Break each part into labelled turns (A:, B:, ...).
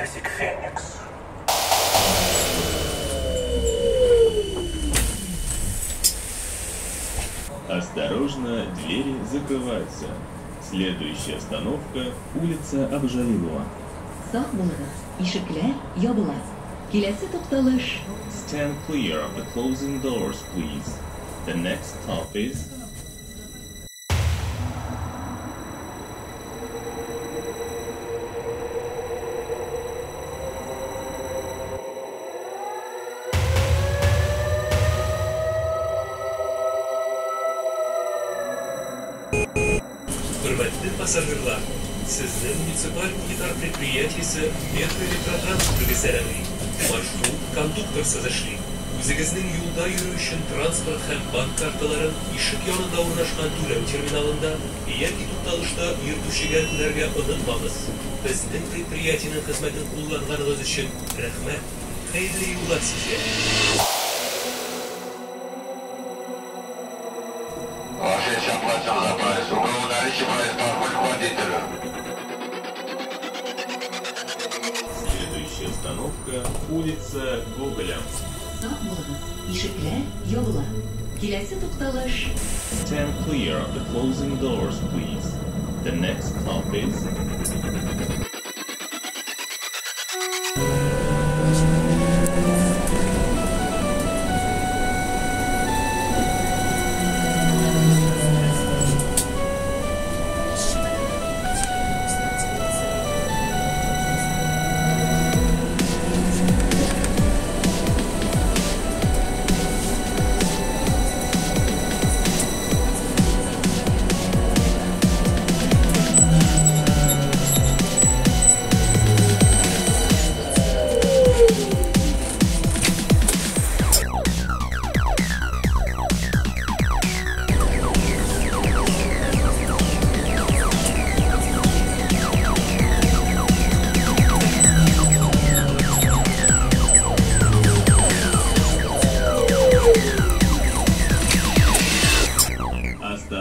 A: Газик Феникс.
B: Осторожно, двери закрываются. Следующая остановка – улица Абжалилова.
C: Сак булыгыз, ишекләр ябыла. Киләсе тукталыш
B: Stand clear of the closing doors, please. The next stop is
D: Hürmetli pasagerlar, sizni munisipal гуманитар предприятиесі метроэлектротранспорт сәләмли. Маршрут кондуктор сызышлый. Үзегезнең юлда йөрү өчен транспорт һәм банк карталарын ишек янында урнашкан түләү терминалында яки тукталышта йөртүчегә түләргә онытмагыз. Безнең предприятиенең хезмәтен кулланганыгыз өчен рәхмәт. Хәерле юллар сезгә.
E: Ваши заплатил
B: остановка – улица Гоголя. Stand clear of the closing doors, please. The next stop is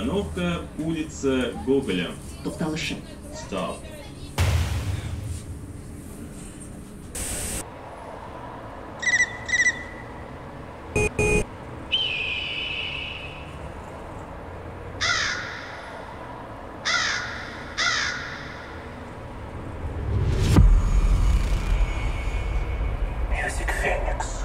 B: Остановка улица Гоголя.
C: Токталыши.
B: Стоп. Music Phoenix.